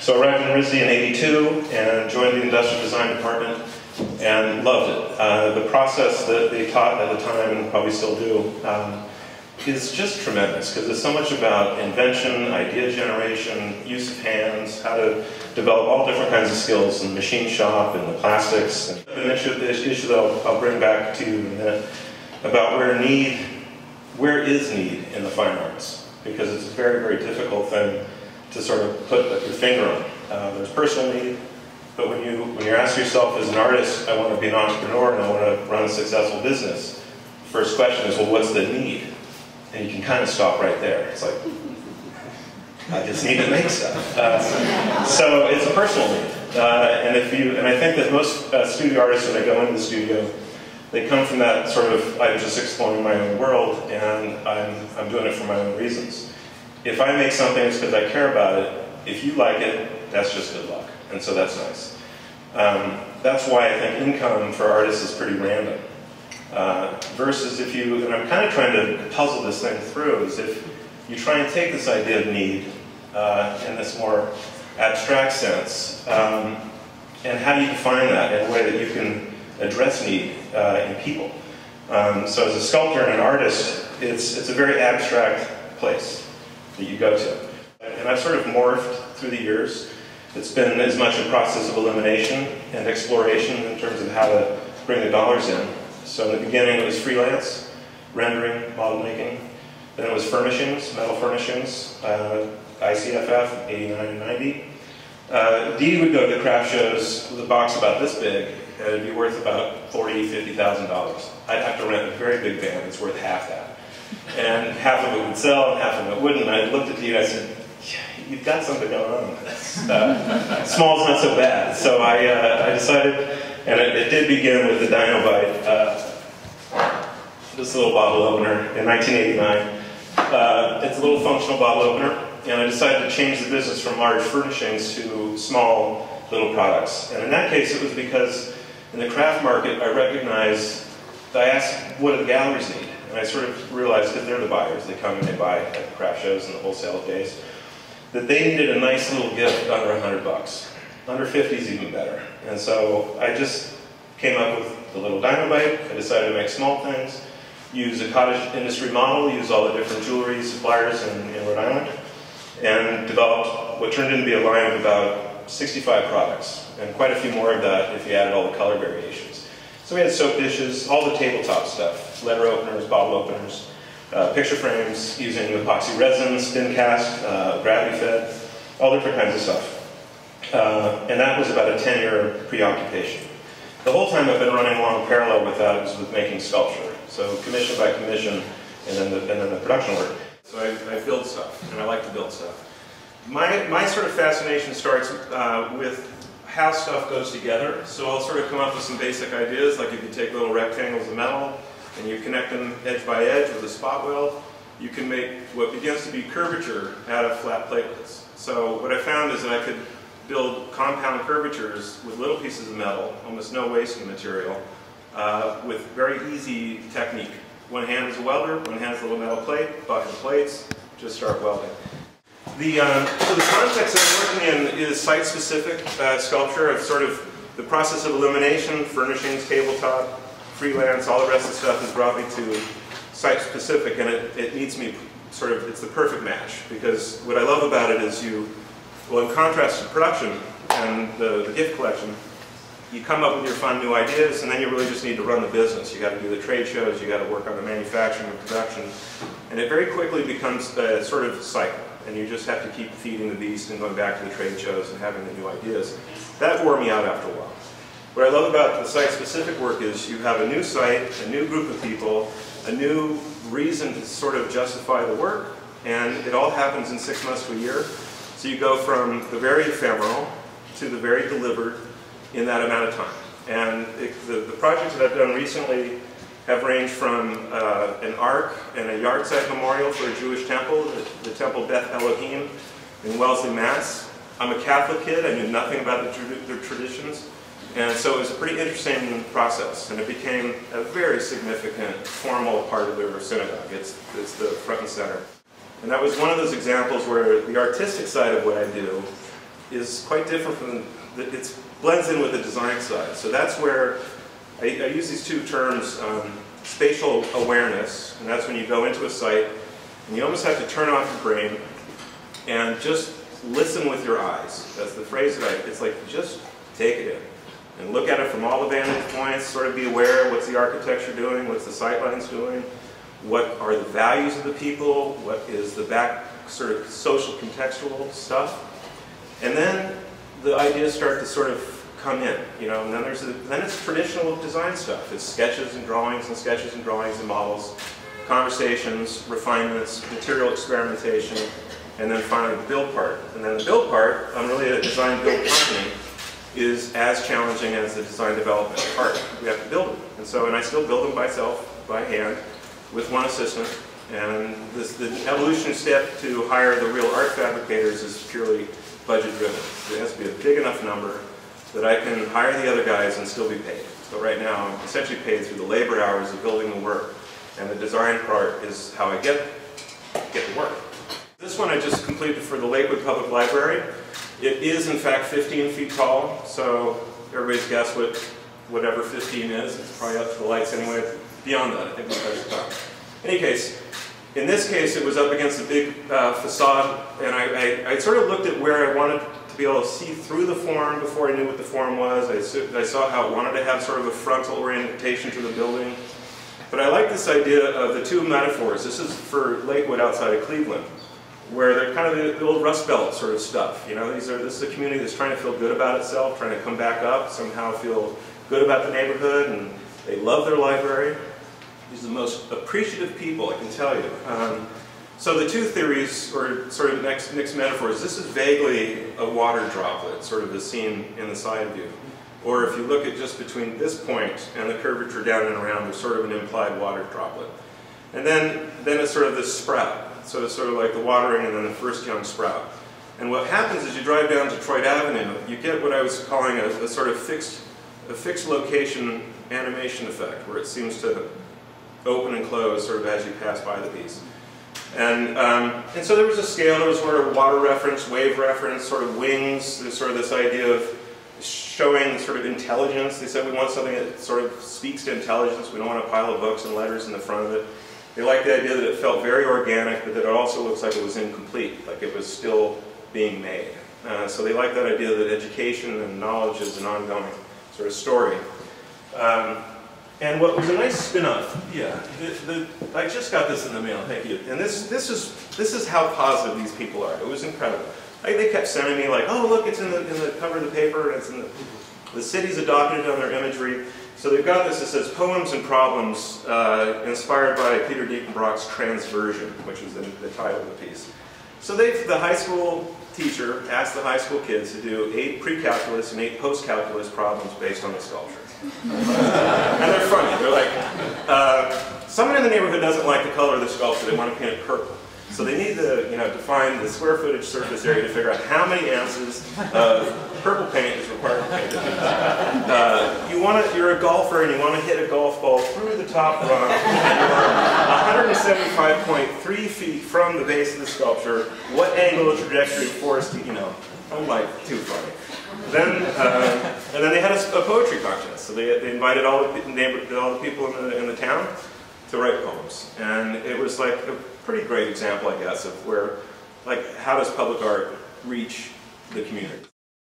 So I arrived in RISD in 82 and joined the industrial design department and loved it. Uh, the process that they taught at the time, and probably still do, um, is just tremendous because it's so much about invention, idea generation, use of hands, how to develop all different kinds of skills in the machine shop and the plastics. And an issue, issue that I'll, I'll bring back to you in a minute about where need, where is need in the fine arts because it's a very, very difficult thing to sort of put your finger on. Uh, there's personal need, but when you when you ask yourself as an artist, I want to be an entrepreneur and I want to run a successful business. First question is, well, what's the need? And you can kind of stop right there. It's like, I just need to make stuff. Uh, so it's a personal need. Uh, and if you, and I think that most uh, studio artists, when they go into the studio, they come from that sort of, I'm just exploring my own world, and I'm, I'm doing it for my own reasons. If I make something, it's because I care about it. If you like it, that's just good luck. And so that's nice. Um, that's why I think income for artists is pretty random. Uh, versus if you, and I'm kind of trying to puzzle this thing through, is if you try and take this idea of need uh, in this more abstract sense, um, and how do you define that in a way that you can address need uh, in people? Um, so as a sculptor and an artist, it's, it's a very abstract place that you go to. And I've sort of morphed through the years. It's been as much a process of elimination and exploration in terms of how to bring the dollars in. So in the beginning it was freelance, rendering, model making. Then it was furnishings, metal furnishings, uh, ICFF, 89 and 90. Uh, Dee would go to the craft shows with a box about this big, and it'd be worth about forty, fifty thousand dollars. I'd have to rent a very big van that's worth half that. And half of it would sell, and half of it wouldn't. And I looked at Dee and I said, you've got something going on. with Uh, small's not so bad. So I, uh, I decided, and it, it, did begin with the Dinobite, uh, this little bottle opener in 1989. Uh, it's a little functional bottle opener, and I decided to change the business from large furnishings to small little products. And in that case, it was because in the craft market, I recognized, I asked, what do the galleries need? And I sort of realized that they're the buyers. They come and they buy at the craft shows and the wholesale days that they needed a nice little gift under 100 bucks. Under 50 is even better. And so I just came up with the little Dinobite. I decided to make small things, use a cottage industry model, use all the different jewelry suppliers in, in Rhode Island, and developed what turned into be a line of about 65 products, and quite a few more of that if you added all the color variations. So we had soap dishes, all the tabletop stuff, letter openers, bottle openers, uh, picture frames using epoxy resin, spin cast, uh, gravity fed, all different kinds of stuff. Uh, and that was about a 10 year preoccupation. The whole time I've been running along parallel with that with making sculpture. So commission by commission and then the, and then the production work. So I, I build stuff and I like to build stuff. My, my sort of fascination starts uh, with how stuff goes together. So I'll sort of come up with some basic ideas, like if you take little rectangles of metal, and you connect them edge by edge with a spot weld, you can make what begins to be curvature out of flat platelets. So what I found is that I could build compound curvatures with little pieces of metal, almost no waste material, uh, with very easy technique. One hand is a welder, one hand is a little metal plate, bucket plates, just start welding. The, um, so the context that I'm working in is site-specific uh, sculpture of sort of the process of elimination, furnishings, tabletop, freelance, all the rest of the stuff has brought me to site specific and it, it needs me sort of, it's the perfect match because what I love about it is you, well in contrast to production and the, the gift collection, you come up with your fun new ideas and then you really just need to run the business. You got to do the trade shows, you got to work on the manufacturing and production, and it very quickly becomes a sort of cycle. And you just have to keep feeding the beast and going back to the trade shows and having the new ideas. That wore me out after a while. What I love about the site-specific work is you have a new site, a new group of people, a new reason to sort of justify the work, and it all happens in six months to a year. So you go from the very ephemeral to the very delivered in that amount of time. And it, the, the, projects that I've done recently have ranged from uh, an ark and a yahrzeit memorial for a Jewish temple, the, the temple Beth Elohim in Wellesley, Mass. I'm a Catholic kid, I knew nothing about the, the traditions. And so it was a pretty interesting process, and it became a very significant formal part of their synagogue. It's, it's the front and center. And that was one of those examples where the artistic side of what I do is quite different from, the, it blends in with the design side. So that's where I, I use these two terms, um, spatial awareness, and that's when you go into a site and you almost have to turn off your brain and just listen with your eyes. That's the phrase that I, it's like just take it in and look at it from all the vantage points, sort of be aware, what's the architecture doing, what's the sightlines doing, what are the values of the people, what is the back sort of social contextual stuff. And then the ideas start to sort of come in, you know, and then there's a, then it's traditional design stuff. It's sketches and drawings and sketches and drawings and models, conversations, refinements, material experimentation, and then finally the build part. And then the build part, I'm really a design build company, is as challenging as the design development part. We have to build them. And so, and I still build them myself, by hand, with one assistant. And this, the evolution step to hire the real art fabricators is purely budget driven. It has to be a big enough number that I can hire the other guys and still be paid. So right now I'm essentially paid through the labor hours of building the work. And the design part is how I get, get the work. This one I just completed for the Lakewood Public Library. It is in fact 15 feet tall, so everybody's guess what whatever 15 is. It's probably up to the lights anyway. Beyond that, I think it's better top. In any case, in this case, it was up against a big uh, facade, and I, I, I, sort of looked at where I wanted be able to see through the form before I knew what the form was. I, I saw how it wanted to have sort of a frontal orientation to the building. But I like this idea of the two metaphors. This is for Lakewood outside of Cleveland, where they're kind of the, the old Rust Belt sort of stuff. You know, these are this is a community that's trying to feel good about itself, trying to come back up, somehow feel good about the neighborhood, and they love their library. These are the most appreciative people, I can tell you. Um, so the two theories, or sort of next, mixed metaphors, this is vaguely a water droplet, sort of the scene in the side view. Or if you look at just between this point and the curvature down and around, there's sort of an implied water droplet. And then, then it's sort of this sprout. So it's sort of like the watering and then the first young sprout. And what happens is you drive down Detroit Avenue, you get what I was calling a, a sort of fixed, a fixed location animation effect, where it seems to open and close sort of as you pass by the piece. And, um, and so there was a scale, there was sort of water reference, wave reference, sort of wings, there's sort of this idea of showing sort of intelligence. They said we want something that sort of speaks to intelligence. We don't want a pile of books and letters in the front of it. They liked the idea that it felt very organic, but that it also looks like it was incomplete, like it was still being made. Uh, so they liked that idea that education and knowledge is an ongoing sort of story. Um, and what was a nice spin-off, yeah, the, the, I just got this in the mail, thank you. And this, this, is, this is how positive these people are. It was incredible. Like, they kept sending me like, oh look, it's in the, in the cover of the paper, and it's in the, the city's adopted on their imagery. So they've got this, it says Poems and Problems, uh, inspired by Peter Diepenbrock's Transversion, which is the, the title of the piece. So they the high school teacher asked the high school kids to do eight pre-calculus and eight post-calculus problems based on the sculpture and they're funny. They're like, uh, someone in the neighborhood doesn't like the color of the sculpture. They want to paint it purple. So they need to, you know, define the square footage surface area to figure out how many ounces of purple paint is required to paint. Uh, you want to, you're a golfer and you want to hit a golf ball through the top rung. You're 175.3 feet from the base of the sculpture. What angle of trajectory force do you know? I'm like, too funny. Then, uh, and then they had a, a, poetry contest. So they, they invited all the, all the people in the, in the town to write poems. And it was like a pretty great example, I guess, of where, like, how does public art reach the community?